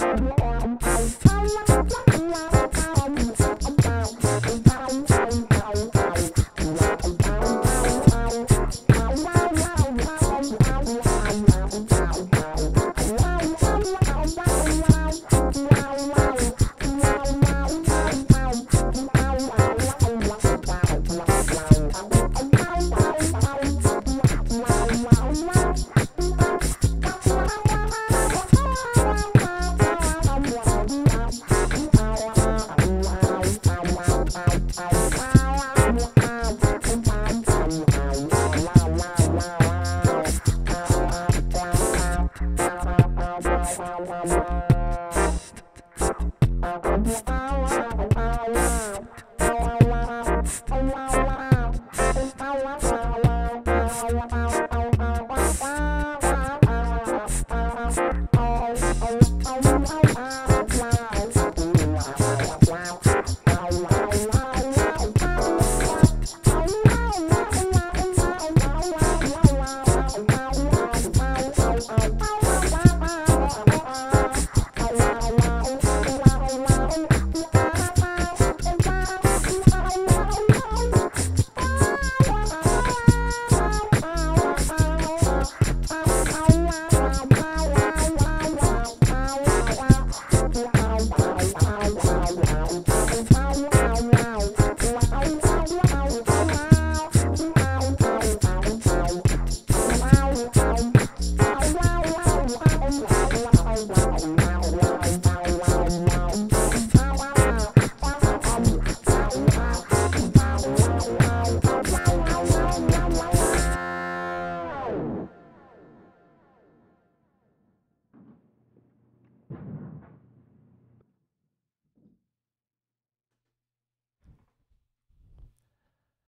Wow. Bye. Thank you.